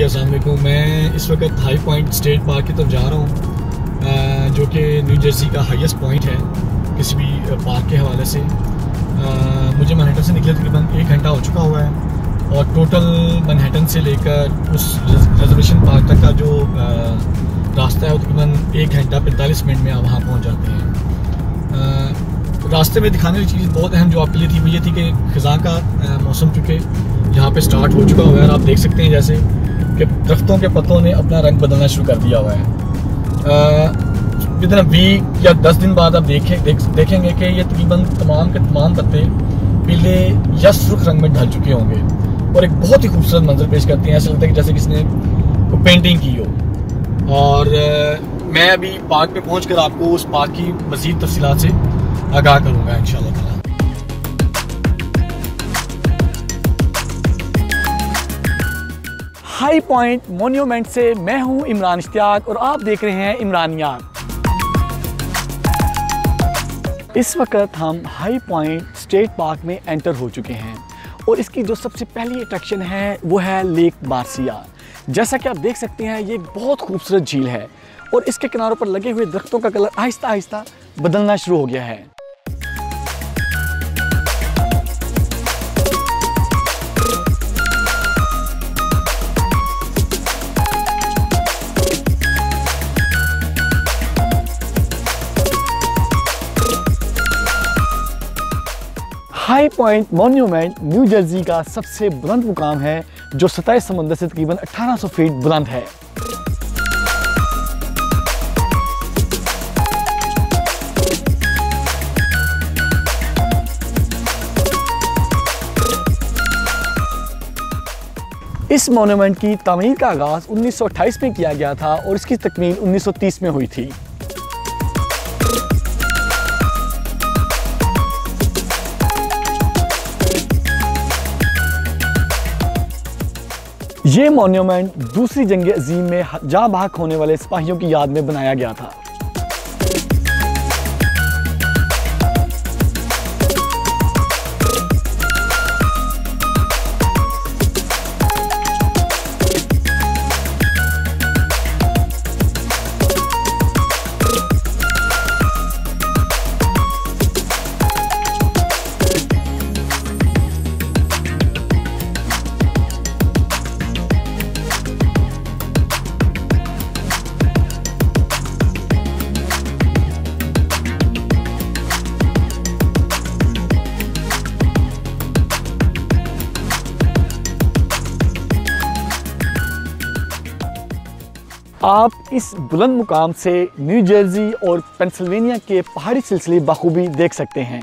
जी असलम मैं इस वक्त हाई पॉइंट स्टेट पार्क की तरफ़ जा रहा हूँ जो कि न्यू जर्सी का हाईएस्ट पॉइंट है किसी भी पार्क के हवाले से। आ, मुझे मनहटन से निकले तकरीबन एक घंटा हो चुका हुआ है और टोटल मनहटन से लेकर उस रिजर्वेशन पार्क तक का जो आ, रास्ता है वो तकरीबन एक घंटा पैंतालीस मिनट में आप वहाँ पहुँच जाते हैं। रास्ते में दिखाने वाली चीज़ बहुत अहम जो आपके लिए थी वो ये थी कि ख़ज़ा का मौसम चुके यहाँ पे स्टार्ट हो चुका हुआ है और आप देख सकते हैं जैसे कि दरख्तों के पत्तों ने अपना रंग बदलना शुरू कर दिया हुआ है। जितना वीक या दस दिन बाद आप देखें देख, देखेंगे कि ये तकरीबन तमाम के तमाम पत्ते पीले या सुर्ख रंग में ढल चुके होंगे और एक बहुत ही खूबसूरत मंजर पेश करते हैं। ऐसा लगता है कि जैसे किसने पेंटिंग की हो। और मैं अभी पार्क में पहुँच कर आपको उस पार्क की मजीद तफसीत से आगाह करूँगा इन शाला हाई पॉइंट मोन्यूमेंट से मैं हूँ इमरान इश्तियाक और आप देख रहे हैं इमरानियात इस वक्त हम हाई पॉइंट स्टेट पार्क में एंटर हो चुके हैं और इसकी जो सबसे पहली अट्रैक्शन है, वो है लेक बारसिया जैसा कि आप देख सकते हैं, ये बहुत खूबसूरत झील है और इसके किनारों पर लगे हुए दरख्तों का कलर आहिस्ता आहिस्ता बदलना शुरू हो गया है। High Point Monument New Jersey का सबसे बुलंद मुकाम है, जो सतह समंदर से तकरीबन 1800 फीट बुलंद है। इस मोनूमेंट की तमीर का आगाज़ 1928 में किया गया था और इसकी तकमील 1930 में हुई थी। ये मोन्यूमेंट दूसरी जंग अजीम में जहाँ भाग होने वाले सिपाहियों की याद में बनाया गया था। आप इस बुलंद मुकाम से न्यू जर्सी और पेंसिल्वेनिया के पहाड़ी सिलसिले बखूबी देख सकते हैं।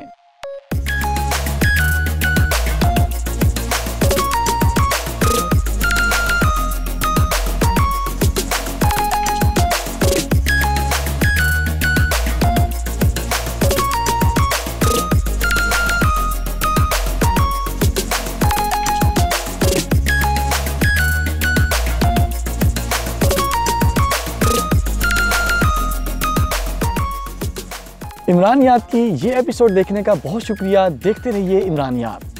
इमरान याद की ये एपिसोड देखने का बहुत शुक्रिया। देखते रहिए इमरान याद।